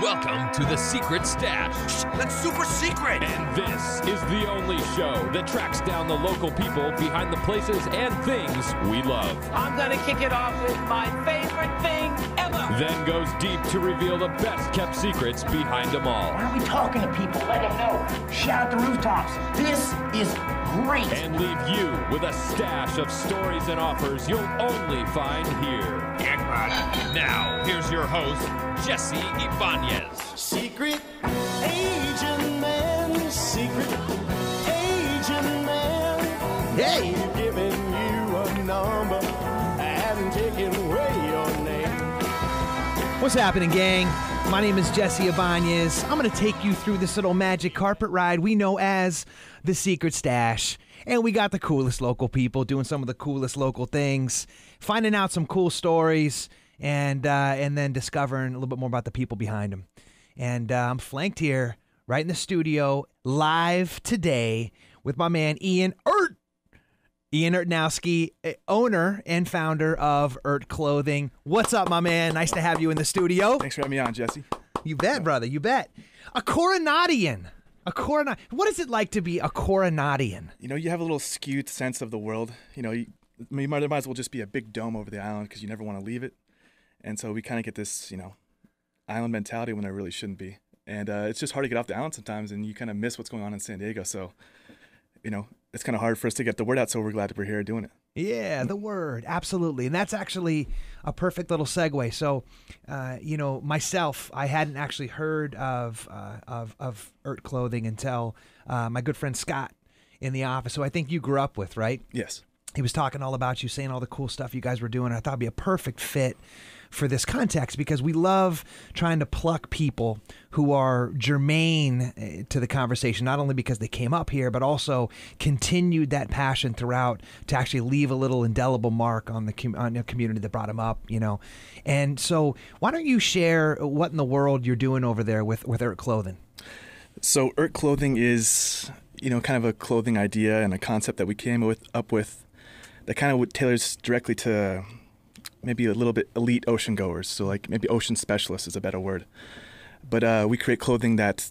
Welcome to the Secret Stash. Shh, That's super secret. And this is the only show that tracks down the local people behind the places and things we love. I'm going to kick it off with my favorite thing ever. Then goes deep to reveal the best kept secrets behind them all. Why are we talking to people? Let them know. Shout the rooftops. This is great. And leave you with a stash of stories and offers you'll only find here. Now, here's your host, Jesse Ibañez. Secret agent man, secret agent man. Hey! We've given you a number and taken away your name. What's happening, gang? My name is Jesse Ibañez. I'm going to take you through this little magic carpet ride we know as the Secret Stash. And we got the coolest local people doing some of the coolest local things, finding out some cool stories, and uh, and then discovering a little bit more about the people behind them. And uh, I'm flanked here, right in the studio, live today with my man Ian Urt. Ian Urtnowski, eh, owner and founder of URT Clothing. What's up, my man? Nice to have you in the studio. Thanks for having me on, Jesse. You bet, brother. You bet. A Coronadian. A Coronat. What is it like to be a Coronadian? You know, you have a little skewed sense of the world. You know, you, you might, there might as well just be a big dome over the island because you never want to leave it. And so we kind of get this, you know, island mentality when there really shouldn't be. And uh, it's just hard to get off the island sometimes, and you kind of miss what's going on in San Diego. So, you know, it's kind of hard for us to get the word out. So we're glad that we're here doing it. Yeah, the word. Absolutely. And that's actually a perfect little segue. So, uh, you know, myself, I hadn't actually heard of uh, of, of URT Clothing until uh, my good friend Scott in the office, who I think you grew up with, right? Yes. He was talking all about you, saying all the cool stuff you guys were doing. I thought it'd be a perfect fit for this context because we love trying to pluck people who are germane eh, to the conversation, not only because they came up here, but also continued that passion throughout to actually leave a little indelible mark on the com- on community that brought them up, you know. And so, why don't you share what in the world you're doing over there with with URT Clothing? So URT Clothing is, you know, kind of a clothing idea and a concept that we came with, up with that kind of tailors directly to maybe a little bit elite ocean goers. So like maybe ocean specialists is a better word. But uh, we create clothing that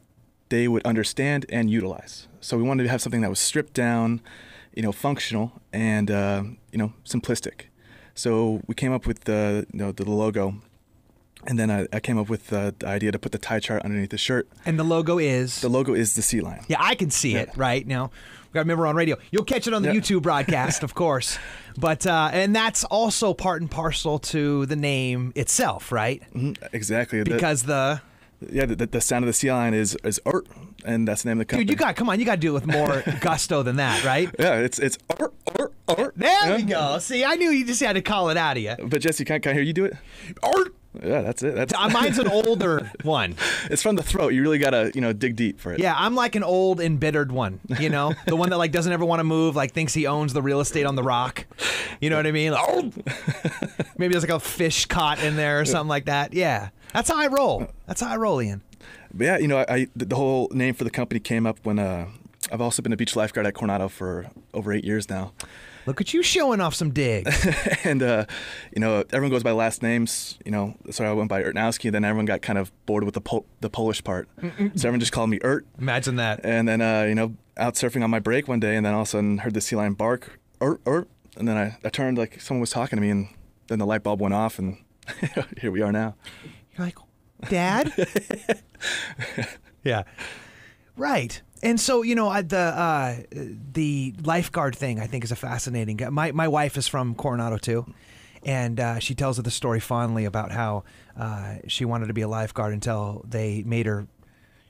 they would understand and utilize. So we wanted to have something that was stripped down, you know, functional and uh, you know simplistic. So we came up with the you know the logo, and then I, I came up with uh, the idea to put the tide chart underneath the shirt. And the logo is The logo is the sea lion. Yeah, I can see it right now. We got to remember on radio. You'll catch it on the Yeah. YouTube broadcast, of course. But uh, and that's also part and parcel to the name itself, right? Mhm, Exactly. The- Because the yeah, the, the sound of the sea lion is is art, and that's the name of the company. dude, you got come on, you got to do it with more gusto than that, right? yeah, it's it's art, art, art. There we go. See, I knew you just had to call it out of you. But Jesse, can, can I hear you do it? Art. Yeah, that's it. That's Uh, Mine's an older one. it's from the throat. You really gotta you know dig deep for it. Yeah, I'm like an old embittered one. You know, the one that like doesn't ever want to move, like thinks he owns the real estate on the rock. You know what I mean? Like, "Oh." Maybe there's like a fish caught in there or something like that. Yeah, that's how I roll. That's how I roll, Ian. But yeah, you know, I, I the whole name for the company came up when uh, I've also been a beach lifeguard at Coronado for over eight years now, Look at you showing off some digs. and uh, you know everyone goes by last names. You know, so I went by Urtnowski, and then everyone got kind of bored with the Pol- the Polish part, so everyone just called me Urt. Imagine that. And then uh, you know, out surfing on my break one day, and then all of a sudden heard the sea lion bark, Urt, Urt, and then I, I turned like someone was talking to me, and then the light bulb went off, and here we are now. You're like, Dad? yeah. Right. And so, you know, I- the uh, the lifeguard thing I think is a fascinating. My my wife is from Coronado too, and uh, she tells her the story fondly about how uh, she wanted to be a lifeguard until they made her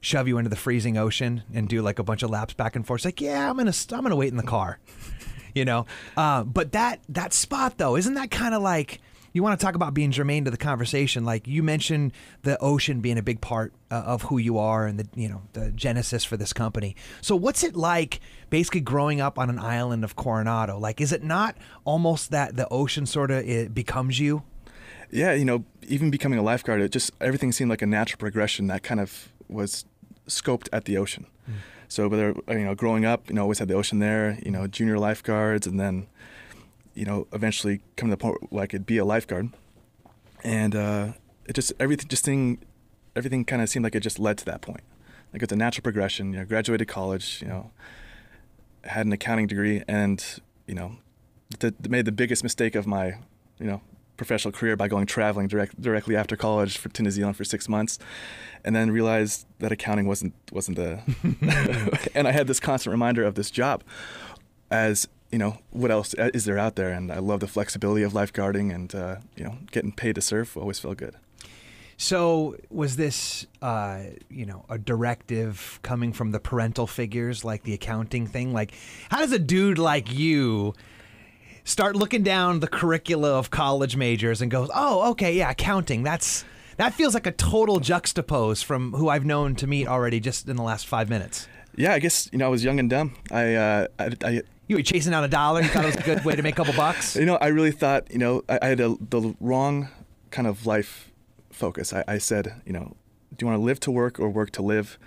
shove you into the freezing ocean and do like a bunch of laps back and forth. It's like, yeah, I'm gonna I'm gonna wait in the car, you know. Uh, but that that spot though, isn't that kind of like you want to talk about being germane to the conversation? Like you mentioned the ocean being a big part uh, of who you are and the you know the genesis for this company. So what's it like basically growing up on an island of Coronado? Like, is it not almost that the ocean sort of it becomes you? Yeah, you know, even becoming a lifeguard, it just everything seemed like a natural progression that kind of was scoped at the ocean. So whether you know, growing up, you know, always had the ocean there. You know, junior lifeguards, and then, you know, eventually come to the point where I could be a lifeguard, and uh, it just everything just thing everything kind of seemed like it just led to that point. Like it's a natural progression. You know, graduated college. You know, had an accounting degree, and you know, th- made the biggest mistake of my, you know, professional career by going traveling direct, directly after college for, to New Zealand for six months, and then realized that accounting wasn't wasn't the, and I had this constant reminder of this job, as you know, what else is there out there? And I love the flexibility of lifeguarding, and uh, you know, getting paid to surf always felt good. So was this, uh, you know, a directive coming from the parental figures, like the accounting thing? Like, how does a dude like you start looking down the curricula of college majors and goes, "Oh, okay, yeah, accounting. That's that feels like a total juxtapose from who I've known to meet already just in the last five minutes." Yeah, I guess you know I was young and dumb. I, uh, I, I You were chasing down a dollar. You thought it was a good way to make a couple bucks. You know, I really thought, you know, I, I had a, the wrong kind of life focus. I, I, said, you know, do you want to live to work or work to live?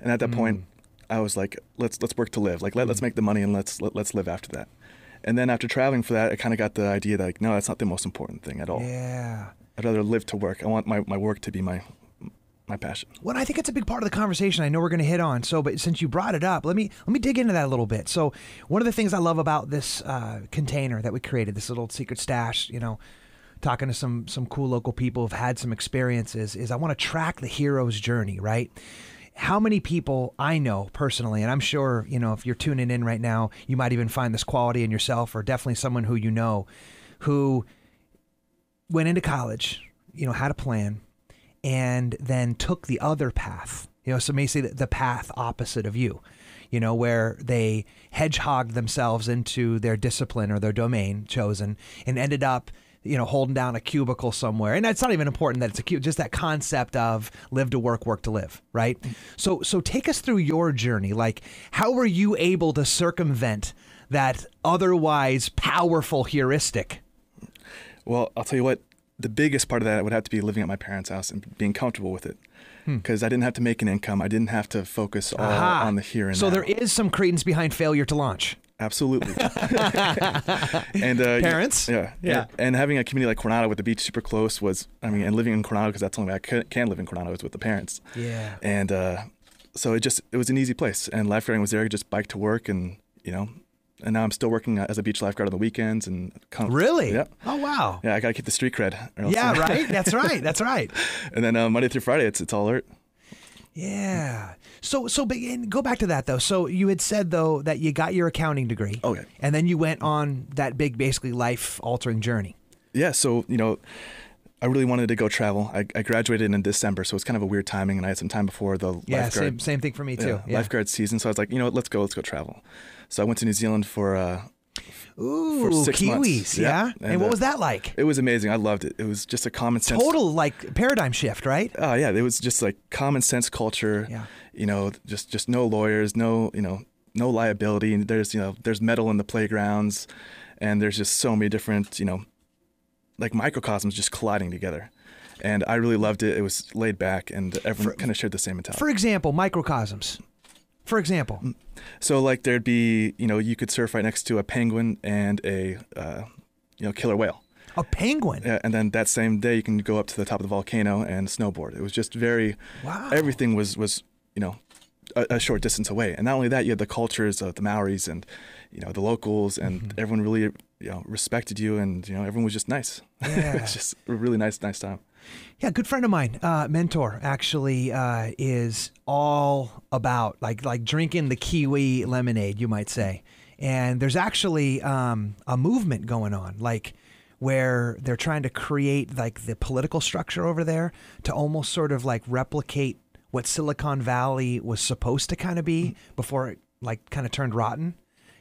And at that mm. point, I was like, let's let's work to live. Like let, mm. let's make the money and let's let, us let us live after that. And then after traveling for that, I kind of got the idea that like, no, that's not the most important thing at all. Yeah. I'd rather live to work. I want my, my work to be my my passion. Well, I think it's a big part of the conversation. I know we're going to hit on. So, but since you brought it up, let me let me dig into that a little bit. So, one of the things I love about this uh, container that we created, this little secret stash, you know, talking to some some cool local people who've had some experiences is I want to track the hero's journey, right? How many people I know personally, and I'm sure, you know, if you're tuning in right now, you might even find this quality in yourself or definitely someone who you know who went into college, you know, had a plan and then took the other path. You know, so may say the path opposite of you you know, where they hedgehogged themselves into their discipline or their domain chosen and ended up you know, holding down a cubicle somewhere. And it's not even important that it's a cube, just that concept of live to work, work to live, right? So so take us through your journey. Like how were you able to circumvent that otherwise powerful heuristic? Well, I'll tell you what, the biggest part of that would have to be living at my parents' house and being comfortable with it because hmm. I didn't have to make an income. I didn't have to focus all Aha. on the here and so now. there is some credence behind failure to launch. Absolutely. and uh, parents, yeah, yeah, and, and, having a community like Coronado with the beach super close was, I mean, and living in Coronado because that's the only way I can, can live in Coronado is with the parents. Yeah. And uh, so it just it was an easy place, and lifeguarding was there. I just bike to work, and you know, and now I'm still working as a beach lifeguard on the weekends and really yeah oh wow yeah I gotta keep the street cred yeah right that's right that's right and then uh, Monday through Friday it's it's all art yeah. So so go back to that though. So you had said though that you got your accounting degree. Okay. And then you went on that big basically life altering journey. Yeah, so you know I really wanted to go travel. I, I, graduated in December, so it's kind of a weird timing, and I had some time before the yeah, lifeguard. Same, same thing for me too. Yeah, yeah. Lifeguard season, so I was like, you know, what, let's go, let's go travel. So I went to New Zealand for uh, Ooh, for six Kiwis, months. yeah. yeah. And, and, what uh, was that like? It was amazing. I loved it. It was just a common sense. Total like paradigm shift, right? Oh uh, yeah, it was just like common sense culture. Yeah. You know, just just no lawyers, no you know, no liability. And There's you know, there's metal in the playgrounds, and there's just so many different you know, like microcosms just colliding together. And I really loved it. It was laid back, and everyone kind of shared the same mentality. For example, microcosms. For example, mm. so like there'd be you know you could surf right next to a penguin and a uh, you know killer whale. A penguin. Yeah, and then that same day you can go up to the top of the volcano and snowboard. It was just very. Wow. Everything was was you know a, a short distance away, and not only that, you had the cultures of the Maoris and you know the locals, and mm-hmm. everyone really you know respected you, and you know everyone was just nice. Yeah. it was just a really nice nice time. Yeah, good friend of mine, uh, mentor, actually uh, is all about like like drinking the kiwi lemonade, you might say. And there's actually um, a movement going on, like where they're trying to create like the political structure over there to almost sort of like replicate what Silicon Valley was supposed to kind of be before it like kind of turned rotten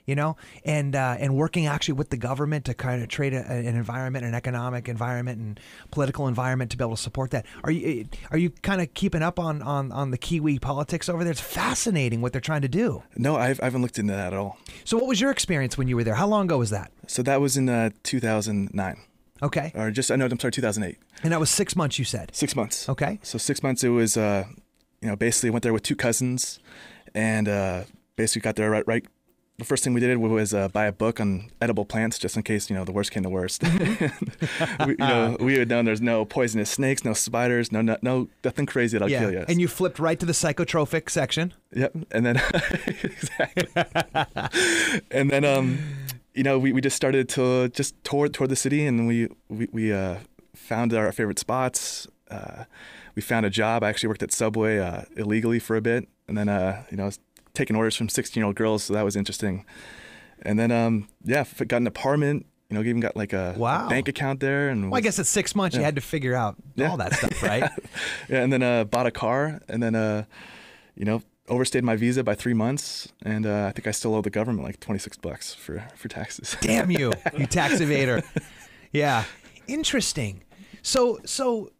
you know, and uh, and working actually with the government to kind of create a, an environment, an economic environment, and political environment to be able to support that. Are you eh, are you kind of keeping up on, on on the Kiwi politics over there? It's fascinating what they're trying to do. No, I've, I haven't looked into that at all. So, what was your experience when you were there? How long ago was that? So that was in uh, 2009. Okay. Or just I know I'm sorry, 2008. And that was six months. You said. Six months. Okay. So six months. It was, uh, you know, basically went there with two cousins, and uh, basically got there right right the first thing we did was uh, buy a book on edible plants, just in case you know the worst came to worst. we, you know, we had known there's no poisonous snakes, no spiders, no no, no nothing crazy that'll yeah. kill you. And you flipped right to the psychotropic section. Yep. And then exactly. and then um, you know, we, we just started to just tour toward the city, and we we we uh, found our favorite spots. Uh, we found a job. I actually worked at Subway uh, illegally for a bit, and then uh, you know, I was taking orders from 16 year old girls, so that was interesting. And then um, yeah, got an apartment. You know, even got like a Wow. bank account there, and Well, I guess at six months you had to figure out Yeah. all that stuff, right? yeah, and then uh, bought a car, and then uh, you know, overstayed my visa by three months, and uh, I think I still owe the government like 26 bucks for for taxes. Damn you, you tax evader. Yeah, interesting. So, so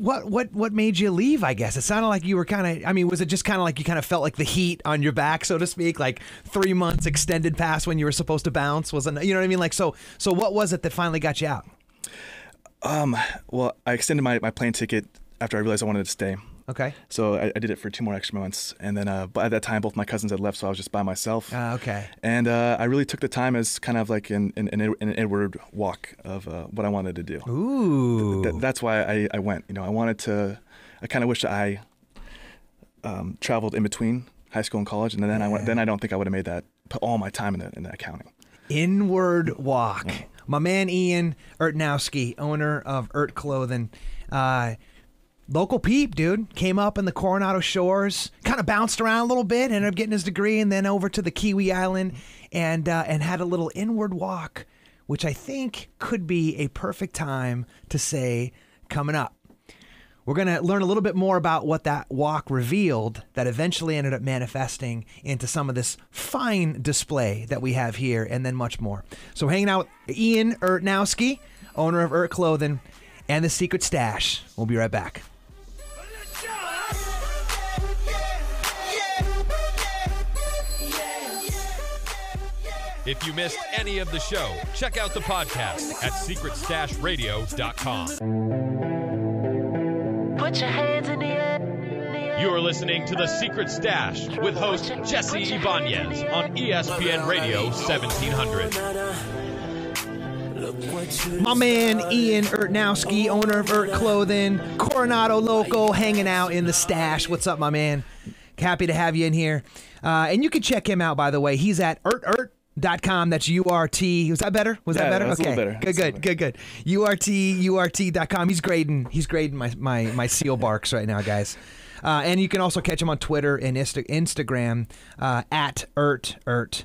what what what made you leave? I guess it sounded like you were kind of. I mean, was it just kind of like you kind of felt like the heat on your back, so to speak? Like three months extended past when you were supposed to bounce? Wasn't you know what I mean? Like so. So what was it that finally got you out? Um, well, I extended my, my plane ticket after I realized I wanted to stay. Okay. So I, I did it for two more extra months, and then uh, at that time both my cousins had left, so I was just by myself. Uh, okay. And uh, I really took the time as kind of like an, an, an an Edward walk of uh, what I wanted to do. Ooh. Th- that's why I, I went. You know, I wanted to. I kind of wish that I um, traveled in between high school and college, and then I went. Then I don't think I would have made that. Put all my time in, the, in the accounting. Inward Walk. My man Ian Urtnowski, owner of URT Clothing. Uh, local peep, dude. Came up in the Coronado Shores, kind of bounced around a little bit, ended up getting his degree, and then over to the Kiwi Island and, uh, and had a little inward walk, which I think could be a perfect time to say coming up. We're going to learn a little bit more about what that walk revealed that eventually ended up manifesting into some of this fine display that we have here, and then much more. So, hanging out with Ian Urtnowski, owner of URT Clothing, and the Secret Stash. We'll be right back. If you missed any of the show, check out the podcast at secretstashradio.com. Put your hands in the air. You're listening to The Secret Stash with host Jesse Ibañez on ESPN Radio 1700. My man Ian Urtnowski, owner of URT Clothing, Coronado local, hanging out in the stash. What's up, my man? Happy to have you in here. Uh, and you can check him out, by the way. He's at urturt.com. That's U-R-T. Was that better? Was that better? okay. better. Good, That's good, good, good. U-R-T, U-R-T.com. He's grading. He's grading my, my, my seal barks right now, guys. Uh, and you can also catch him on Twitter and Insta- Instagram uh, at Urt Urt.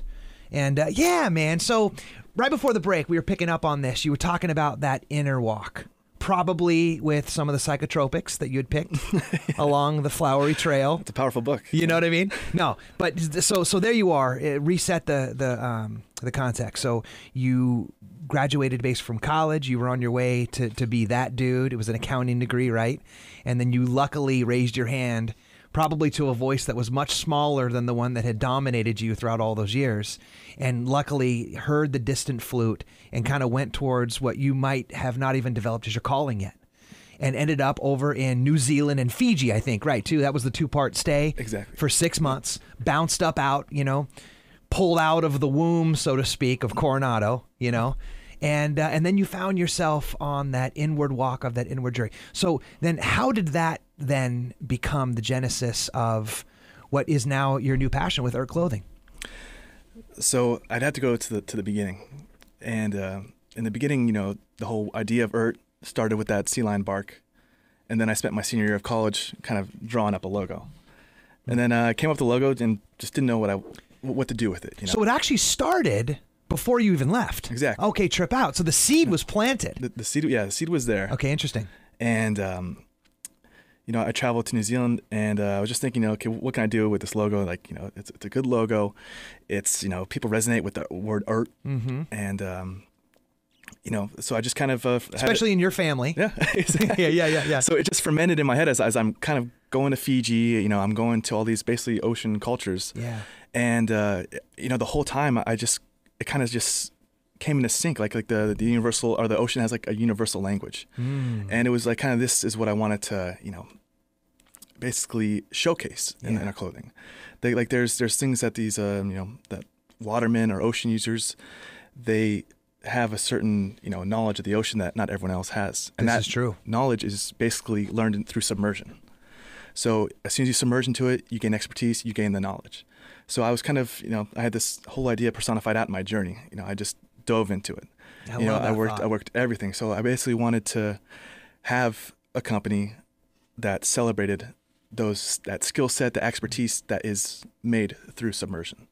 And uh, yeah, man. So right before the break, we were picking up on this. You were talking about that inner walk, probably with some of the psychotropics that you had picked along the flowery trail. It's a powerful book. You know what I mean? No, but so so there you are. It reset the the um, the context. So you graduated based from college. You were on your way to to be that dude. It was an accounting degree, right? And then you luckily raised your hand, probably to a voice that was much smaller than the one that had dominated you throughout all those years, and luckily heard the distant flute and kind of went towards what you might have not even developed as your calling yet and ended up over in New Zealand and Fiji, I think, right? Too. That was the two part stay. Exactly. For six months, bounced up out, you know, pulled out of the womb, so to speak, of Coronado, you know. And, uh, and then you found yourself on that inward walk of that inward journey. So then, how did that then become the genesis of what is now your new passion with URT Clothing? So I'd have to go to the to the beginning, and uh, in the beginning, you know, the whole idea of URT started with that sea lion bark, and then I spent my senior year of college kind of drawing up a logo, and then uh, I came up with the logo and just didn't know what I what to do with it. You know, So it actually started before you even left. Exactly. Okay, trip out. So the seed was planted. the, the seed, yeah, the seed was there, Okay, interesting. and um, you know, I traveled to New Zealand, and uh, I was just thinking, you know, okay, what can I do with this logo? Like, you know, it's, it's a good logo. It's you know, people resonate with the word art, Mm-hmm. and um, you know, so I just kind of uh, had it- Especially in your family. yeah, yeah, yeah, yeah, yeah. So it just fermented in my head as, as I'm kind of going to Fiji. You know, I'm going to all these basically ocean cultures. Yeah. And uh, you know, the whole time I just it kind of just came into sync. Like like the the universal or the ocean has like a universal language, Mm. and it was like kind of this is what I wanted to you know basically showcase in, Yeah. in our clothing. They, like there's there's things that these um, you know that watermen or ocean users, they have a certain you know knowledge of the ocean that not everyone else has, and This that is true. knowledge is basically learned in, through submersion. So as soon as you submerge into it, you gain expertise, you gain the knowledge. So I was kind of, you know, I had this whole idea personified out in my journey. You know, I just dove into it. I you know, I worked, thought. I worked everything. So I basically wanted to have a company that celebrated those that skill set, the expertise that is made through submersion.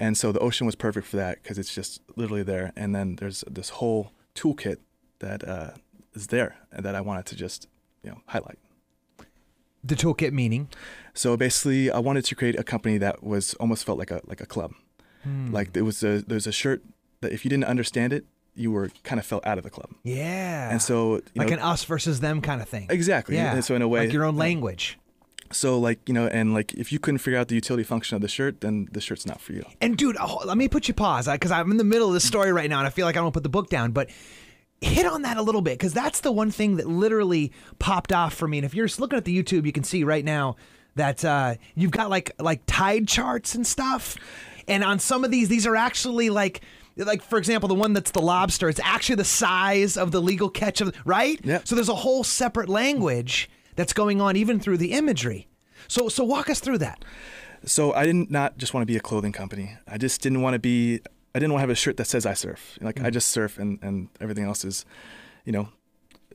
And so the ocean was perfect for that because it's just literally there. And then there's this whole toolkit that uh, is there and that I wanted to just, you know, highlight. The toolkit meaning. So basically, I wanted to create a company that was almost felt like a like a club. Hmm. Like there was a there's a shirt that if you didn't understand it, you were kind of felt out of the club. Yeah. And so you like know, an us versus them kind of thing. exactly. Yeah. And so in a way, like your own uh, language. So like you know, and like if you couldn't figure out the utility function of the shirt, then the shirt's not for you. And dude, oh, let me put you pause because I'm in the middle of this story right now, and I feel like I don't put the book down. But hit on that a little bit because that's the one thing that literally popped off for me. And if you're looking at the YouTube, you can see right now that uh, you've got like like tide charts and stuff. And on some of these, these are actually like. Like for example, the one that's the lobster, it's actually the size of the legal catch of right. Yeah. So there's a whole separate language that's going on even through the imagery. So so walk us through that. So I didn't not just want to be a clothing company. I just didn't want to be. I didn't want to have a shirt that says I surf. Like Mm. I just surf, and and everything else is, you know,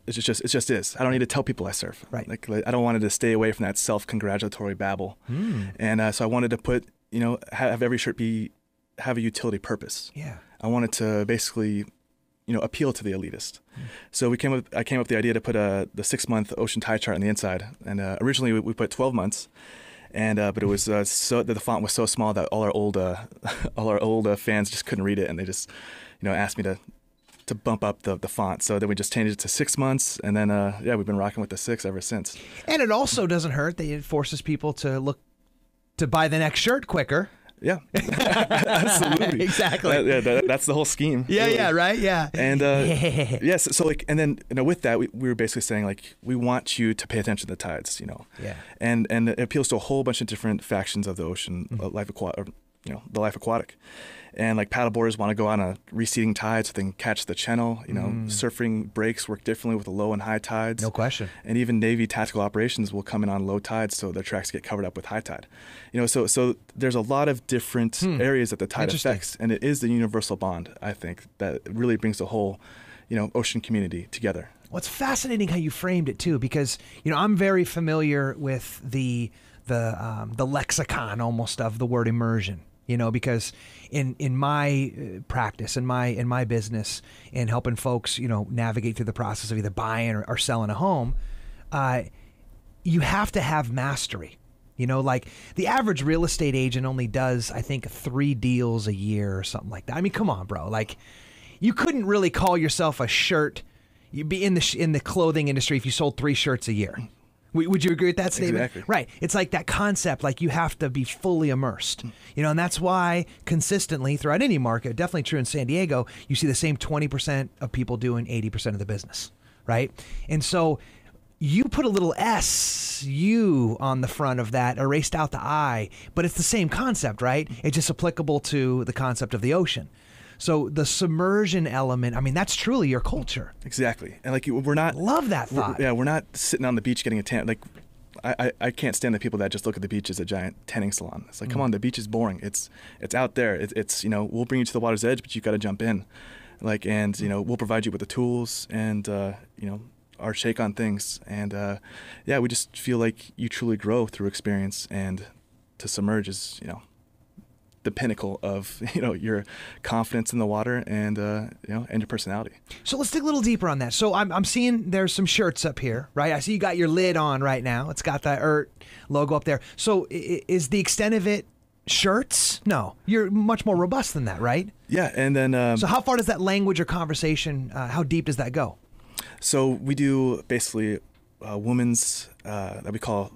it's just it just is. I don't need to tell people I surf. Right. Like, like I don't want to stay away from that self-congratulatory babble. Mm. And uh, so I wanted to put you know ha- have every shirt be have a utility purpose. Yeah. I wanted to basically, you know, appeal to the elitist. So we came up. I came up with the idea to put a the six month ocean tide chart on the inside, and uh, originally we, we put twelve months, and uh, but it was uh, so the font was so small that all our old uh, all our old uh, fans just couldn't read it, and they just, you know, asked me to to bump up the, the font. So then we just changed it to six months, and then uh, yeah, we've been rocking with the six ever since. And it also doesn't hurt that it forces people to look to buy the next shirt quicker. Yeah, absolutely, Exactly. That- yeah, that, that's the whole scheme. Yeah, really. yeah, right, yeah. And uh, yes, so like, and then you know, with that, we, we were basically saying like, we want you to pay attention to the tides, you know. Yeah. And and it appeals to a whole bunch of different factions of the ocean, Mm-hmm. uh, life aquatic, you know, the life aquatic. And like paddleboarders want to go on a receding tide so they can catch the channel. You know, surfing breaks work differently with the low and high tides. Mm. No question. And even Navy tactical operations will come in on low tides, so their tracks get covered up with high tide. You know, so so there's a lot of different areas that the tide Hmm. Affects, and it is the universal bond. I think that really brings the whole, you know, ocean community together. Well, it's fascinating how you framed it too, because you know I'm very familiar with the the um, the lexicon almost of the word immersion. You know, because in in my uh, practice, in my in my business, in helping folks, you know, navigate through the process of either buying or, or selling a home, uh, you have to have mastery. You know, like the average real estate agent only does, I think, three deals a year or something like that. I mean, come on, bro. Like, you couldn't really call yourself a shirt. You'd be in the in the clothing industry if you sold three shirts a year. Would you agree with that statement? Exactly. Right. It's like that concept. Like you have to be fully immersed. You know, and that's why consistently throughout any market, definitely true in San Diego, you see the same twenty percent of people doing eighty percent of the business. Right. And so you put a little S U on the front of that, erased out the I, but it's the same concept, right? It's just applicable to the concept of the ocean. So the submersion element, I mean, that's truly your culture. Exactly, and like we're not Love that we're- thought. yeah, we're not sitting on the beach getting a tan. Like, I, I, I can't stand the people that just look at the beach as a giant tanning salon. It's like, Mm. come on, the beach is boring. It's it's out there. It's, it's you know we'll bring you to the water's edge, but you've got to jump in. Like, and you know we'll provide you with the tools and uh, you know our shake on things. And uh, yeah, we just feel like you truly grow through experience, and to submerge is you know the pinnacle of you know your confidence in the water and uh, you know and your personality. So let's dig a little deeper on that. So I'm, I'm seeing there's some shirts up here, right? I see you got your lid on right now. It's got that URT logo up there. So is the extent of it shirts? No, you're much more robust than that, right? Yeah, and then um, So how far does that language or conversation? Uh, how deep does that go? So we do basically uh, women's uh, that we call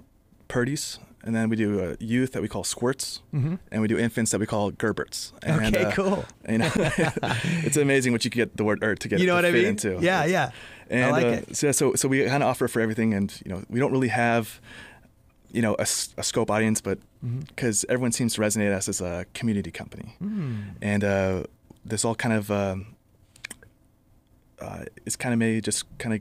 purdies, and then we do uh, youth that we call squirts, and we do infants that we call gerberts. And, Mm-hmm. Okay, uh, cool. You know, it's amazing what you can get the word "urt" to get You know what I mean? into. Yeah, yeah. I like uh, it. So, so so we kind of offer for everything, and you know we don't really have you know a, a scope audience, but Mm-hmm. because everyone seems to resonate us as a community company, Mm. and uh, this all kind of um, uh, it's kind of made just kind of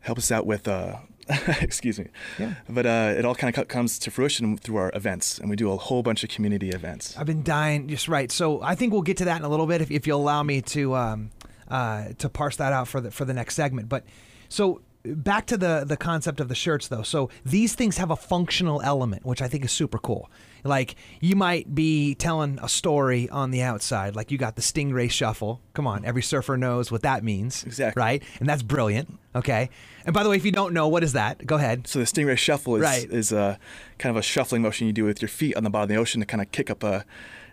help us out with. Uh, excuse me. Yeah. But uh, it all kind of comes to fruition through our events, and we do a whole bunch of community events. I've been dying. Just right. So I think we'll get to that in a little bit if, if you'll allow me to um, uh, to parse that out for the for the next segment. But so back to the the concept of the shirts though. So these things have a functional element, which I think is super cool. Like you might be telling a story on the outside, like you got the Stingray Shuffle. Come on, every surfer knows what that means, Exactly. right? And that's brilliant. Okay. And by the way, if you don't know, what is that? Go ahead. So the Stingray Shuffle is, Right. is uh, kind of a shuffling motion you do with your feet on the bottom of the ocean to kind of kick up a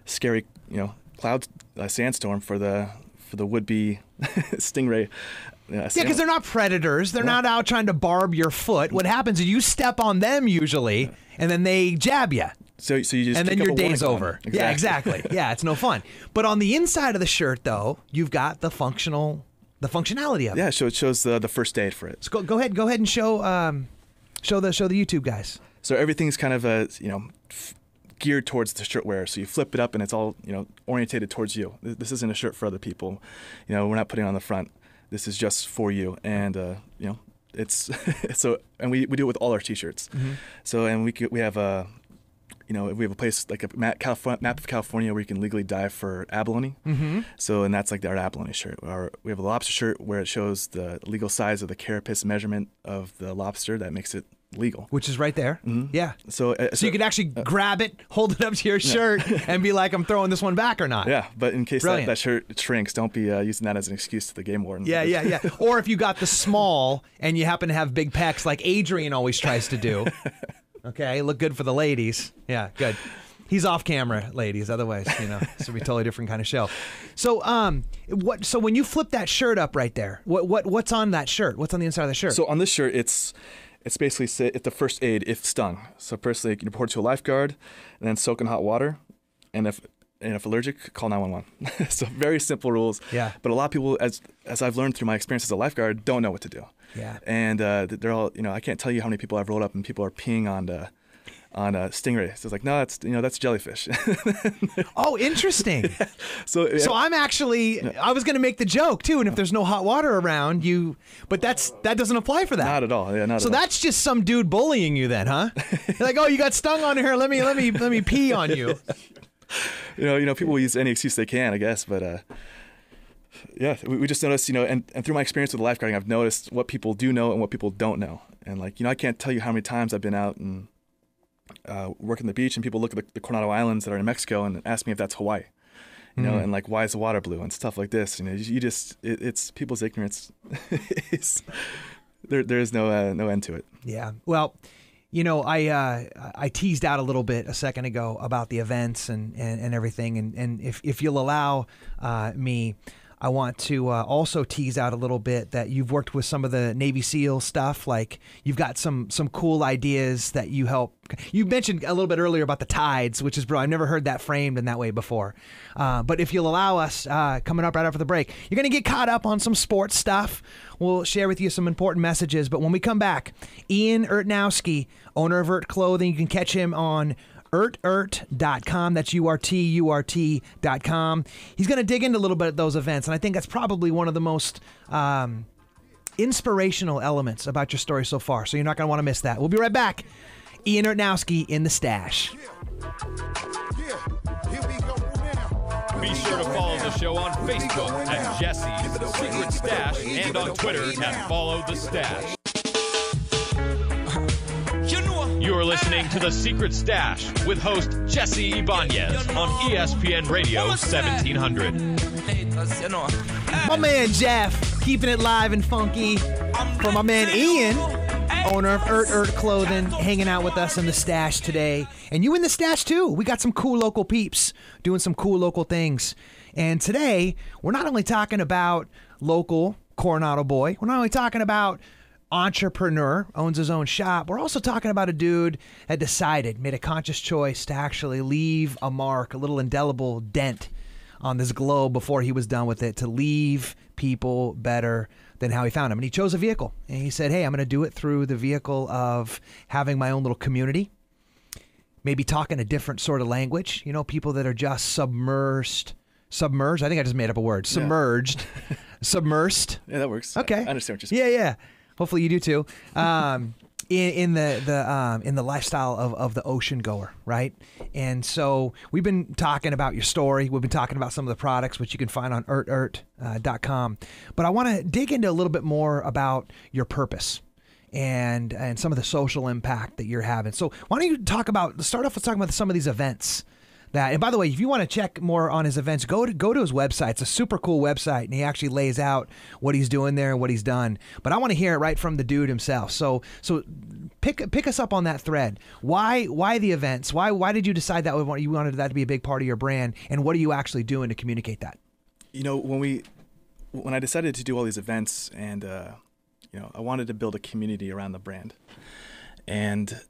scary, you know, cloud uh, sandstorm for the for the would-be stingray. Yeah, because they're not predators. They're not out trying to barb your foot. What happens is you step on them usually, and then they jab you. so so you just and then your a day's over. Yeah, exactly. yeah, it's no fun. But on the inside of the shirt, though, you've got the functional, the functionality of it. yeah, so it shows the the first aid for it. So go, go ahead, go ahead and show, um, show the show the YouTube guys. So everything's kind of uh, you know f- geared towards the shirt wearer. So you flip it up and it's all you know orientated towards you. This isn't a shirt for other people. You know, we're not putting it on the front. This is just for you. And uh, you know, it's so and we, we do it with all our t-shirts. So and we we have a you know we have a place like a map, California, map of California where you can legally dive for abalone. Mm-hmm. So and that's like our abalone shirt. Our, we have a lobster shirt where it shows the legal size of the carapace measurement of the lobster that makes it legal. Which is right there. Yeah. So, uh, So you can actually grab it, hold it up to your shirt, and be like, "I'm throwing this one back or not." Yeah, but in case that, that shirt shrinks, don't be uh, using that as an excuse to the game warden. Yeah, yeah, yeah. Or if you got the small and you happen to have big pecs, like Adrian always tries to do. Okay, look good for the ladies. Yeah, good. He's off camera, ladies. Otherwise, you know, this would be a totally different kind of show. So, um, what? So when you flip that shirt up right there, what, what, what's on that shirt? What's on the inside of the shirt? So on this shirt, it's it's basically say, it's the first aid if stung. So personally, you can report to a lifeguard, and then soak in hot water, and if and if allergic, call 911. so very simple rules. Yeah. But a lot of people, as as I've learned through my experience as a lifeguard, don't know what to do. Yeah. And uh, they're all, you know, I can't tell you how many people I've rolled up and people are peeing on the on uh, stingrays. So it's like, no, that's you know, that's jellyfish. oh, interesting. so So I'm actually, I was going to make the joke too, and if there's no hot water around, you, but that's that doesn't apply for that. not at all. Yeah, not So at all. that's just some dude bullying you then, huh? Like, oh, you got stung on here. Let me, let me, let me pee on you. you know, you know, people will use any excuse they can, I guess. But uh, yeah, we, we just noticed, you know, and, and through my experience with lifeguarding, I've noticed what people do know and what people don't know. And like, you know, I can't tell you how many times I've been out and uh, working the beach, and people look at the, the Coronado Islands that are in Mexico and ask me if that's Hawaii. You know, and like, why is the water blue and stuff like this? You know, you, you just, it, it's people's ignorance. is, there, there is no, uh, no end to it. Yeah. Well, you know, I uh, I teased out a little bit a second ago about the events and, and, and everything, and, and if if you'll allow uh, me. I want to uh, also tease out a little bit that you've worked with some of the Navy SEAL stuff. Like you've got some some cool ideas that you help. You mentioned a little bit earlier about the tides, which is bro. I've never heard that framed in that way before. Uh, but if you'll allow us, uh, coming up right after the break, you're gonna get caught up on some sports stuff. We'll share with you some important messages. But when we come back, Ian Urtnowski, owner of URT Clothing, you can catch him on urturt.com. That's U-R-T, U-R-T.com. He's going to dig into a little bit of those events, and I think that's probably one of the most um, inspirational elements about your story so far. So you're not going to want to miss that. We'll be right back. Ian Urtnowski in the stash. Be sure to follow the show on Facebook at Jesse's Secret Stash and on Twitter at Follow the Stash. You are listening to The Secret Stash with host Jesse Ibañez on ESPN Radio 1700. My man Jeff, keeping it live and funky. For my man Ian, owner of URT URT Clothing, hanging out with us in the stash today. And you in the stash too. We got some cool local peeps doing some cool local things. And today, we're not only talking about local Coronado boy, we're not only talking about entrepreneur, owns his own shop. We're also talking about a dude that decided, made a conscious choice to actually leave a mark, a little indelible dent on this globe before he was done with it, to leave people better than how he found them. And he chose a vehicle. And he said, hey, I'm going to do it through the vehicle of having my own little community, maybe talking a different sort of language. You know, people that are just submersed. Submerged. I think I just made up a word. Submerged. submersed. Yeah, that works. Okay. I understand what you're saying. Yeah, yeah. Hopefully you do too. Um, in, in the the um, in the lifestyle of, of the ocean goer, right? And so we've been talking about your story. We've been talking about some of the products which you can find on urturt.com. But I want to dig into a little bit more about your purpose and and some of the social impact that you're having. So why don't you talk about start off with talking about some of these events that. And by the way if you want to check more on his events go to go to his website. It's a super cool website and he actually lays out what he's doing there and what he's done. But i want to hear it right from the dude himself. So so pick pick us up on that thread. Why why the events? Why why did you decide that you wanted that to be a big part of your brand? And what are you actually doing to communicate that? You know, when we when I decided to do all these events and uh, you know, I wanted to build a community around the brand. And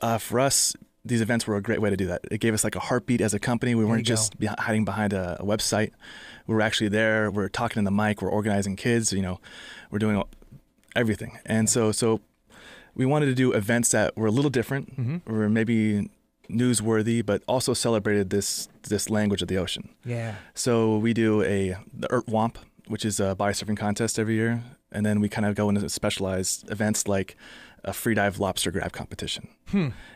uh, for us, these events were a great way to do that. It gave us like a heartbeat as a company. We you weren't just be- hiding behind a, a website. We were actually there. We're talking in the mic. We're organizing kids. You know, we're doing everything. And so, so we wanted to do events that were a little different, Mm-hmm. were maybe newsworthy, but also celebrated this this language of the ocean. yeah So we do a the URT Womp, which is a body surfing contest every year, and then we kind of go into specialized events like a free dive lobster grab competition.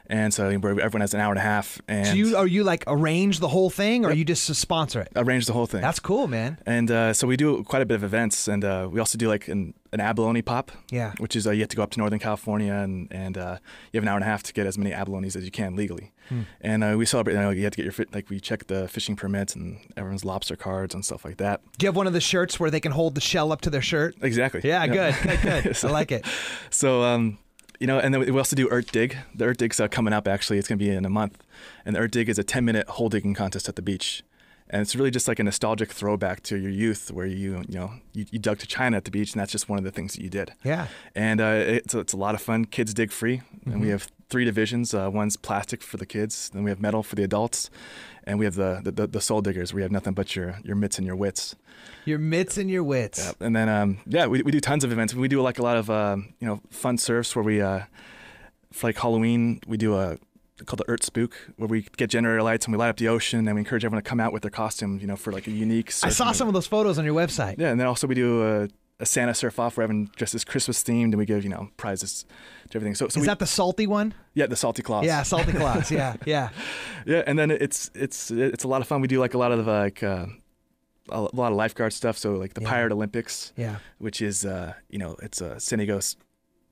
And so everyone has an hour and a half, and Hmm. so you are you like arrange the whole thing or you just sponsor it arrange the whole thing. that's cool man and uh, so we do quite a bit of events, and uh, we also do like an, an abalone pop, Yeah. which is uh, you have to go up to Northern California, and and uh, you have an hour and a half to get as many abalones as you can legally. Hmm. And uh, we celebrate. You, know, you have to get your fit, like we check the fishing permits and everyone's lobster cards and stuff like that. do you have one of the shirts where they can hold the shell up to their shirt Exactly. yeah good good, good. So- i like it So, um, you know, and then we also do URT Dig. The URT Dig's uh, coming up actually. It's going to be in a month. And the URT Dig is a 10 minute hole digging contest at the beach. And it's really just like a nostalgic throwback to your youth where you, you know, you, you dug to China at the beach and that's just one of the things that you did. Yeah. And uh, it's, it's a lot of fun. Kids dig free. And we have three divisions. Uh, one's plastic for the kids, then we have metal for the adults. And we have the, the, the, soul diggers where you have nothing but your, your mitts and your wits. your mitts and your wits Yep. And then um, yeah, we, we do tons of events. We do like a lot of um, you know fun surfs where we uh, for like Halloween we do a called the URT Spook where we get generator lights and we light up the ocean and we encourage everyone to come out with their costume you know for like a unique. I saw some of those photos on your website. Yeah, and then also we do a, a Santa surf off where everyone dressed as Christmas themed and we give you know prizes to everything. So, so Is we, that the salty one? yeah the salty claws. Yeah, salty claws. Yeah, yeah. Yeah, and then it's it's it's a lot of fun. We do like a lot of like uh, a lot of lifeguard stuff. So like the Yeah. Pirate Olympics. Yeah. which is uh, you know it's a San Diego's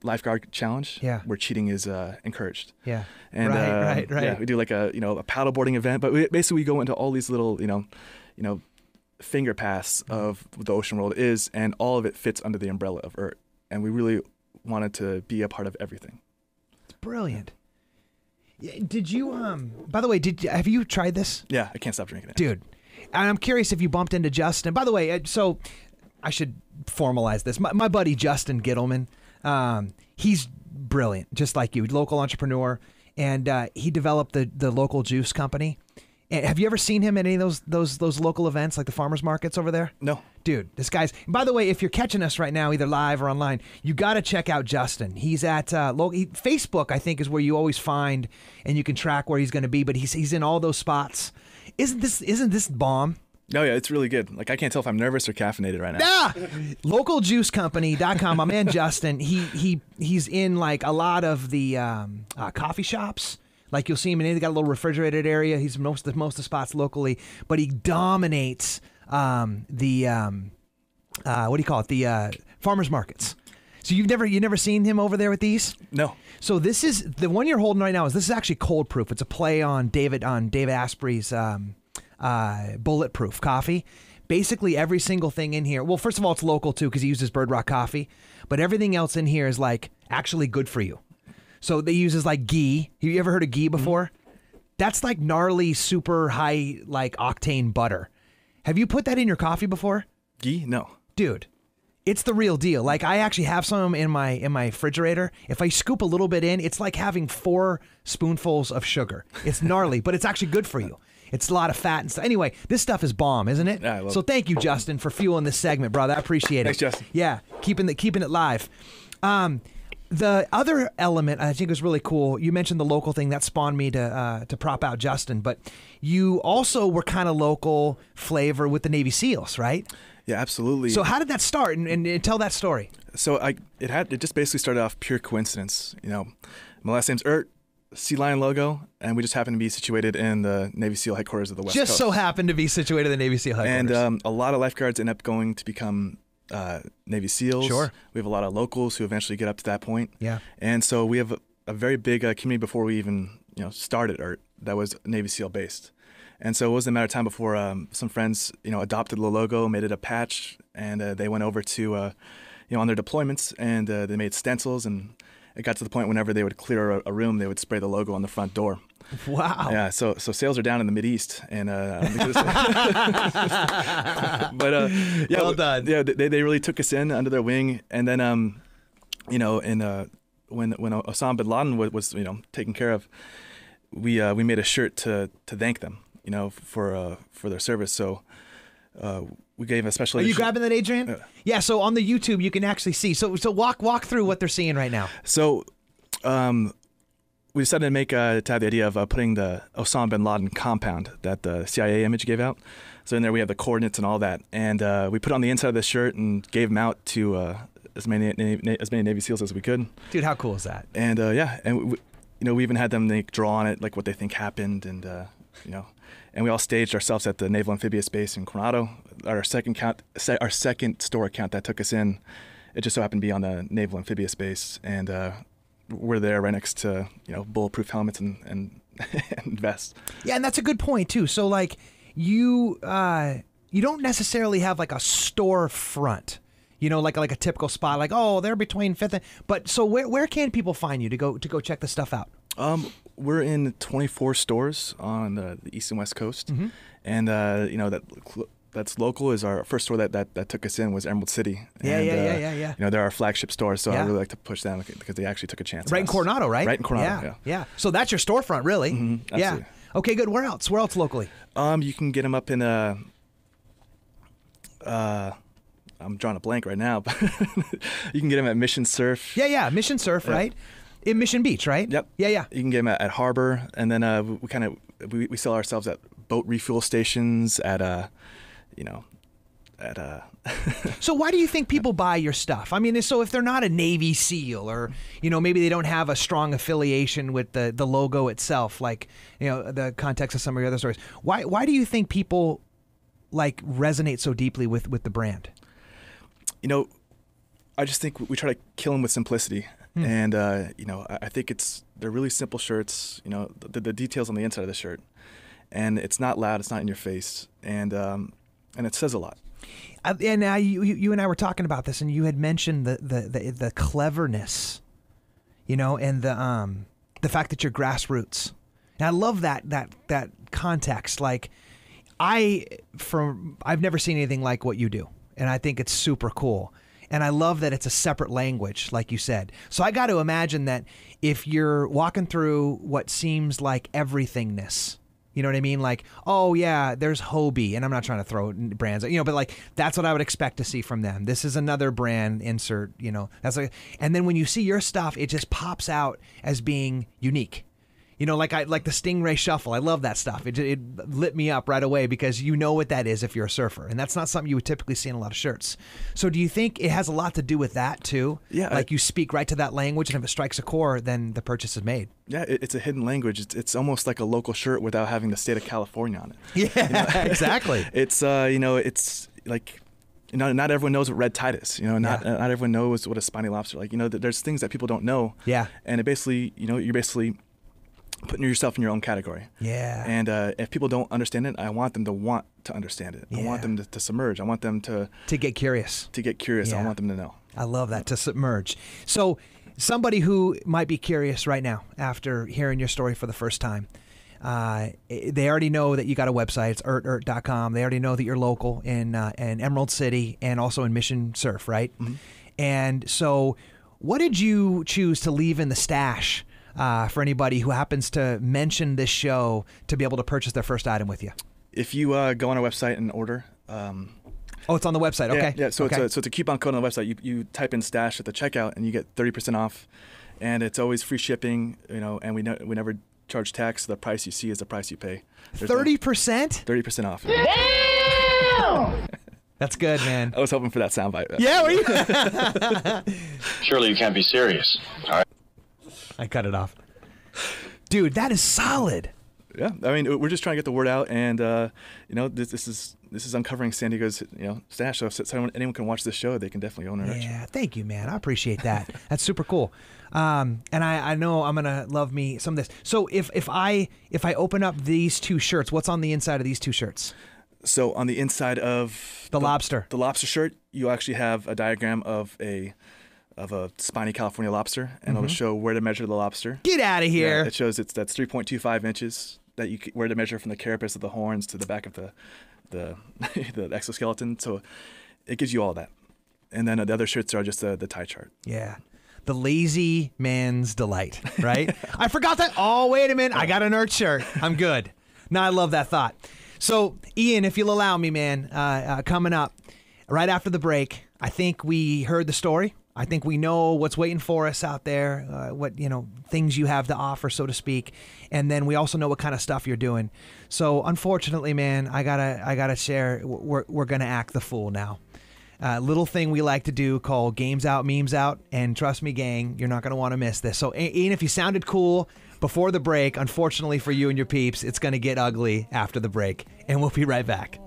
lifeguard challenge. Yeah. where cheating is uh, encouraged. Yeah. And right, uh, right, right. Yeah, we do like a you know a paddleboarding event, but we, basically we go into all these little you know you know finger paths Mm-hmm. of what the ocean world is, and all of it fits under the umbrella of URT. And we really wanted to be a part of everything. It's brilliant. Did you um by the way, did have you tried this? Yeah, I can't stop drinking it. Dude. And I'm curious if you bumped into Justin. By the way, uh, so I should formalize this. My, my buddy Justin Gittelman, um, he's brilliant, just like you, local entrepreneur, and uh, he developed the the local juice company. And have you ever seen him at any of those those those local events, like the farmers markets over there? No. Dude, this guy's. By the way, if you're catching us right now, either live or online, you got to check out Justin. He's at uh, lo- he, Facebook. I think is where you always find and you can track where he's going to be. But he's he's in all those spots. Isn't this isn't this bomb? No, yeah, it's really good. Like I can't tell if I'm nervous or caffeinated right now. Ah, localjuicecompany.com. My man Justin, he he he's in like a lot of the um, uh, coffee shops. Like you'll see him in. They got a little refrigerated area. He's most of most of the spots locally, but he dominates um, the um, uh, what do you call it? The uh, farmers markets. So you've never you never seen him over there with these? No. So this is the one you're holding right now. Is this is actually cold proof? It's a play on David on David Asprey's um, uh, bulletproof coffee. Basically, every single thing in here. Well, first of all, it's local too because he uses Bird Rock coffee, but everything else in here is like actually good for you. So they uses like ghee. Have you ever heard of ghee before? That's like gnarly, super high, like octane butter. Have you put that in your coffee before? Ghee? No. dude it's the real deal like i actually have some in my in my refrigerator if i scoop a little bit in it's like having four spoonfuls of sugar it's gnarly but it's actually good for you It's a lot of fat and stuff. Anyway, this stuff is bomb, isn't it? Yeah, so it. thank you, Justin, for fueling this segment, brother. I appreciate it. Thanks, Justin. Yeah, keeping the keeping it live. Um, the other element I think was really cool. You mentioned the local thing that spawned me to uh, to prop out Justin, but you also were kind of local flavor with the Navy SEALs, right? Yeah, absolutely. So how did that start? And, and, and tell that story. So I it had it just basically started off pure coincidence. You know, my last name's Urt, Sea Lion logo, and we just happened to be situated in the Navy SEAL headquarters of the West Just Coast. so happened to be situated in the Navy SEAL headquarters. and um, a lot of lifeguards end up going to become uh, Navy SEALs. Sure. We have a lot of locals who eventually get up to that point. Yeah. And so we have a, a very big uh, community before we even you know started URT that was Navy SEAL based. And so it wasn't a matter of time before um, some friends you know adopted the logo, made it a patch, and uh, they went over to uh, you know on their deployments and uh, they made stencils and. It got to the point whenever they would clear a, a room, they would spray the logo on the front door. wow. Yeah, so so sales are down in the Mid East, and uh, I don't think this- but uh, yeah, Well done. Yeah, they, they really took us in under their wing, and then um, you know, in uh, when when Osama bin Laden was, was you know taken care of, we uh, we made a shirt to to thank them, you know, for uh, for their service. So uh, we gave a special. Are you edition- grabbing that, Adrian? Yeah. So on the YouTube, you can actually see. So so walk walk through what they're seeing right now. So, um, we decided to make uh, to have the idea of uh, putting the Osama bin Laden compound that the CIA image gave out. So in there we have the coordinates and all that, and uh, we put on the inside of the shirt and gave them out to uh, as many as many Navy SEAls as we could. Dude, how cool is that? And uh, yeah, and we, you know we even had them like, draw on it like what they think happened, and uh, you know, and we all staged ourselves at the Naval Amphibious Base in Coronado. Our second count, our second store account that took us in, it just so happened to be on the Naval Amphibious Base, and uh, we're there right next to you know bulletproof helmets and and, and vests. Yeah, and that's a good point too. So like you uh you don't necessarily have like a storefront. You know, like like a typical spot, like oh, they're between fifth. And, but so where where can people find you to go to go check the stuff out? Um, we're in 24 stores on the, the east and west coast, and uh, you know that that's local is our first store that, that, that took us in was Emerald City. Yeah, and, yeah, uh, yeah, yeah, yeah. You know they're our flagship store, so Yeah. I really like to push them because they actually took a chance. Right in. Coronado, right? Right in Coronado. Yeah, Yeah. yeah. So that's your storefront, really. Yeah. absolutely. Okay, good. Where else? Where else locally? Um, you can get them up in uh, uh, I'm drawing a blank right now, but you can get them at Mission Surf. Yeah, yeah. Mission Surf, right? In Mission Beach, right? Yep. Yeah, yeah. You can get them at, at Harbor, and then uh, we, kind of we, we sell ourselves at boat refuel stations at uh, you know, at uh. So why do you think people buy your stuff? I mean, so if they're not a Navy SEAL or you know maybe they don't have a strong affiliation with the the logo itself, like you know the context of some of your other stories, why why do you think people like resonate so deeply with with the brand? you know, I just think we try to kill them with simplicity, and uh, you know, I, I think it's they're really simple shirts. You know, the, the details on the inside of the shirt, and it's not loud, it's not in your face, and um, and it says a lot. Uh, and I, you, you and I were talking about this, and you had mentioned the the the, the cleverness, you know, and the um the fact that you're grassroots. And I love that that that context. Like, I from I've never seen anything like what you do, and I think it's super cool. And I love that it's a separate language, like you said. So I got to imagine that if you're walking through what seems like everythingness, you know what I mean? Like, oh yeah, there's Hobie, and I'm not trying to throw brands, you know, but like that's what I would expect to see from them. This is another brand insert, you know. That's like, and then when you see your stuff, it just pops out as being unique. You know, like I like the Stingray Shuffle. I love that stuff. It, it lit me up right away because you know what that is if you're a surfer, and that's not something you would typically see in a lot of shirts. So, do you think it has a lot to do with that too? Yeah, I- like you speak right to that language, and if it strikes a core, then the purchase is made. Yeah, it, it's a hidden language. It's, it's almost like a local shirt without having the state of California on it. Yeah, exactly. It's uh, you know, it's like you know, not everyone knows what red tide is. You know, not Yeah. not everyone knows what a spiny lobster like. You know, there's things that people don't know. Yeah. And it basically, you know, you're basically putting yourself in your own category. Yeah. And uh, if people don't understand it, I want them to want to understand it. I want them to, to submerge. I want them to to get curious. to get curious. Yeah. I want them to know. I love that to submerge. So, somebody who might be curious right now after hearing your story for the first time, uh, they already know that you got a website. It's urturt.com. They already know that you're local in uh, in Emerald City and also in Mission Surf, right? And so, what did you choose to leave in the stash uh, for anybody who happens to mention this show to be able to purchase their first item with you? If you uh, go on our website and order, um, Oh, it's on the website. Okay. yeah, yeah. So okay. it's a so it's a coupon code on the website. You you type in stash at the checkout and you get thirty percent off, and it's always free shipping. You know, and we ne- we never charge tax. The price you see is the price you pay. thirty percent. Thirty percent off. That's good, man. I was hoping for that soundbite. Yeah, were you? Surely you can't be serious. All right. I cut it off. Dude, that is solid. Yeah, I mean, we're just trying to get the word out, and uh, you know, this, this is this is uncovering San Diego's you know stash. So if someone, anyone can watch this show, they can definitely own it. Yeah, thank you, man. I appreciate that. That's super cool. Um, and I, I know I'm gonna love me some of this. So if if I if I open up these two shirts, what's on the inside of these two shirts? So on the inside of The lobster. the lobster shirt, you actually have a diagram of a of a spiny California lobster, and it'll show where to measure the lobster. Get out of Yeah, here. it shows it's that's 3.25 inches that you c- where to measure from the carapace of the horns to the back of the the the exoskeleton. So it gives you all that. And then the other shirts are just the, the tide chart. Yeah. The lazy man's delight, right? I forgot that. Oh, wait a minute. I got an Urt shirt. I'm good. Now I love that thought. So, Ian, if you'll allow me, man, uh, uh, coming up right after the break, I think we heard the story. I think we know what's waiting for us out there, uh, what, you know, things you have to offer, so to speak. And then we also know what kind of stuff you're doing. So, unfortunately, man, I gotta, I gotta share, we're, we're gonna act the fool now uh, little thing we like to do called games out, memes out. And trust me, gang, you're not to want to miss this. So, Ian, if you sounded cool before the break, unfortunately for you and your peeps, it's to get ugly after the break. And we'll be right back.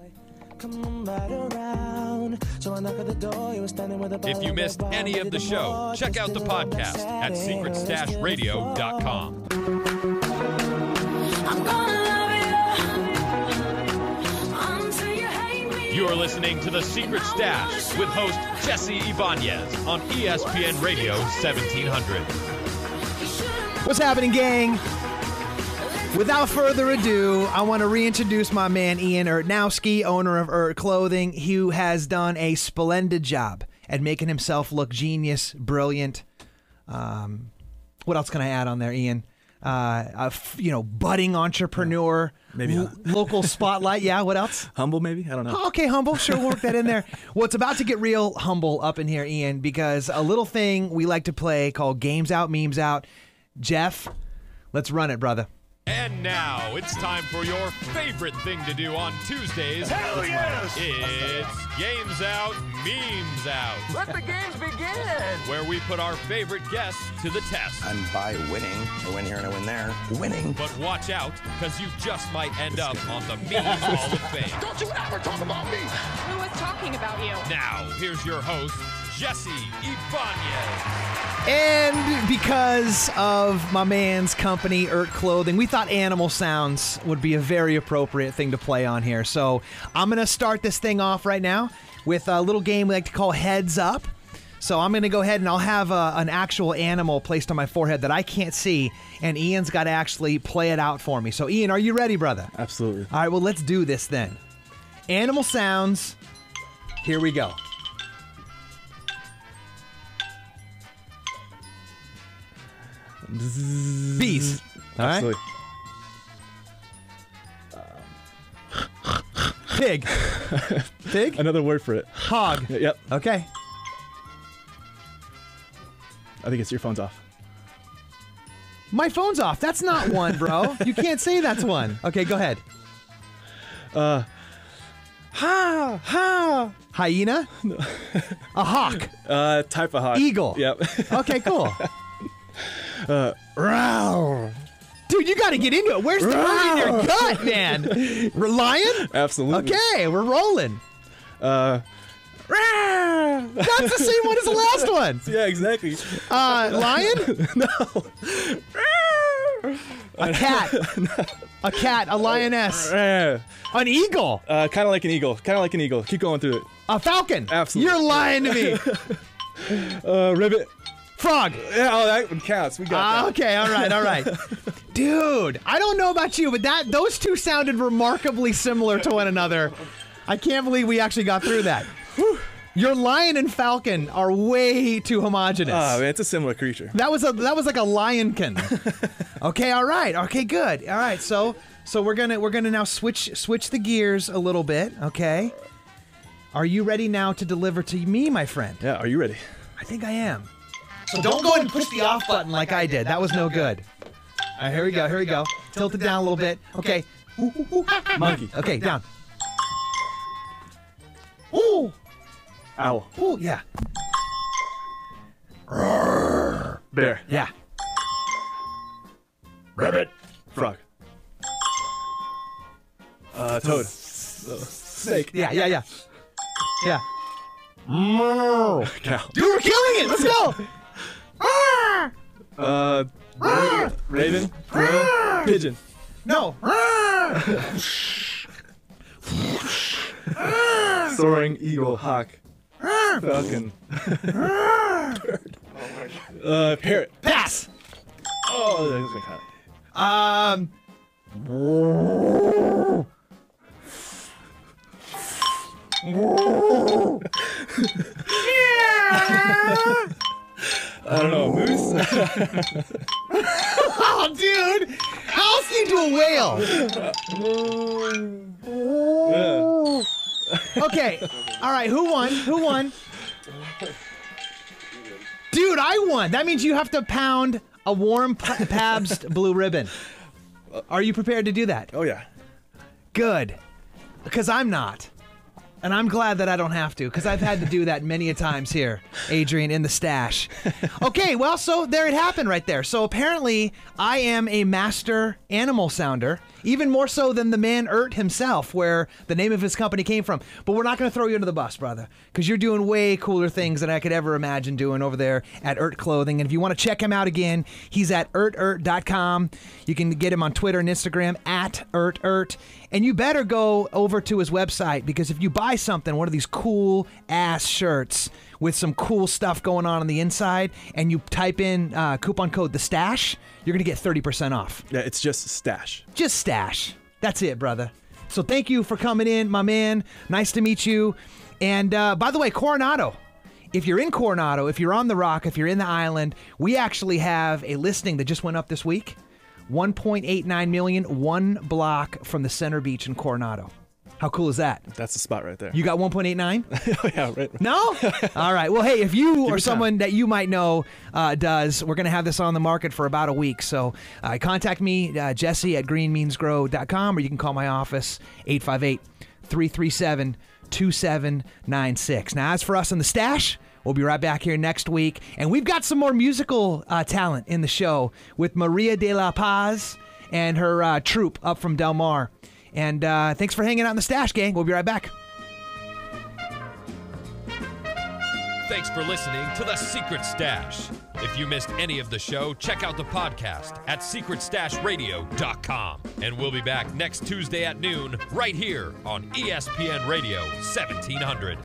If you missed any of the show, check out the podcast at secretstashradio.com. I'm gonna you until you hate me. You are listening to The Secret Stash with host Jesse Ibañez on ESPN Radio 1700. What's happening, gang? Without further ado, I want to reintroduce my man Ian Urtnowski, owner of URT Clothing, who has done a splendid job at making himself look genius, brilliant. Um, what else can I add on there, Ian? Uh, a f- you know, budding entrepreneur, Maybe not. local spotlight. Yeah, what else? Humble, maybe? I don't know. Oh, okay, humble. Sure, we'll work that in there. Well, it's about to get real humble up in here, Ian, because a little thing we like to play called Games Out, Memes Out. Jeff, let's run it, brother. And now it's time for your favorite thing to do on Tuesdays. Hell yes! It's Games Out, Memes Out, Let the games begin. where we put our favorite guests to the test. I'm by winning, I win here and I win there. Winning. But watch out, because you just might end up on the Memes Hall of Fame. Don't you ever talk about me! Who was talking about you? Now, here's your host, Jesse Ibañez. And because of my man's company, URT Clothing, we thought animal sounds would be a very appropriate thing to play on here. So I'm going to start this thing off right now with a little game we like to call Heads Up. So I'm going to go ahead and I'll have a, an actual animal placed on my forehead that I can't see, and Ian's got to actually play it out for me. So, Ian, are you ready, brother? Absolutely. All right, well, let's do this then. Animal sounds. Here we go. Bees. All right. Pig. Pig. Another word for it. Hog. Yep. Okay. I think it's your phone's off. My phone's off. That's not one, bro. you can't say that's one. Okay, go ahead. Uh, Ha! Ha! Hyena. A hawk. Uh, type of hawk. Eagle. Yep. Okay, cool. Row. Dude, you got to get into it. Where's the word in your gut, man? Lion? Absolutely. Okay, we're rolling. Uh, That's the same one as the last one. yeah, exactly. Uh, lion? no. A cat. A cat. A lioness. Uh, An eagle. kind of like an eagle. Kind of like an eagle. Keep going through it. A falcon. Absolutely. You're lying to me. Uh, ribbit. Frog. Yeah, oh, that one counts. We got Ah, that. okay, all right, all right. Dude, I don't know about you, but that those two sounded remarkably similar to one another. I can't believe we actually got through that. Your lion and falcon are way too homogenous. Ah, man, it's a similar creature. That was a that was like a lionkin. okay, all right. Okay, good. All right. So so we're gonna we're gonna now switch switch the gears a little bit. Okay. Are you ready now to deliver to me, my friend? Yeah, are you ready? I think I am. So don't go and push the off button like I did. That was no good. All right, here we go. Here we go. Tilt it down a little bit. Okay. Monkey. Okay, down. Ooh. Owl. Ooh, yeah. Bear. Yeah. Rabbit. Frog. Uh, toad. Snake. Yeah, yeah, yeah. Yeah. Cow. Dude, we're killing it. Let's go. Uh, raven. Crow. Pigeon. No. Soaring eagle. Hawk. Falcon. Bird. Uh, parrot. Pass. Oh, gonna count. Um. I don't know. Moose. Oh, dude. How else do a whale? Okay. All right. Who won? Who won? Dude, I won. That means you have to pound a warm Pabst Blue Ribbon. Are you prepared to do that? oh yeah. Good. Because I'm not. And I'm glad that I don't have to, because I've had to do that many a times here, Adrian, in the stash. Okay, well, so there it happened right there. So apparently, I am a master animal sounder, even more so than the man Urt himself, where the name of his company came from. But we're not going to throw you under the bus, brother, because you're doing way cooler things than I could ever imagine doing over there at URT Clothing. And if you want to check him out again, he's at urturt.com. You can get him on Twitter and Instagram at urturt. And you better go over to his website because if you buy something, one of these cool ass shirts with some cool stuff going on on the inside, and you type in uh, coupon code the stash, you're gonna get 30% off. Yeah, it's just stash. Just stash. That's it, brother. So thank you for coming in, my man. Nice to meet you. And uh, by the way, Coronado. If you're in Coronado, if you're on the Rock, if you're in the island, we actually have a listing that just went up this week. 1.89 million, one block from the center beach in Coronado. How cool is that? That's the spot right there. You got 1.89? oh yeah, right. No? All right. Well, hey, if you or me someone that you might know uh, does, we're going to have this on the market for about a week. So uh, contact me, uh, Jesse at greenmeansgrow.com, or you can call my office, 858 337 2796. Now, as for us in the stash, We'll be right back here next week. And we've got some more musical uh, talent in the show with Maria de la Paz and her uh, troupe up from Del Mar. And uh, thanks for hanging out in the stash, gang. We'll be right back. Thanks for listening to The Secret Stash. If you missed any of the show, check out the podcast at secretstashradio.com. And we'll be back next Tuesday at noon right here on ESPN Radio 1700.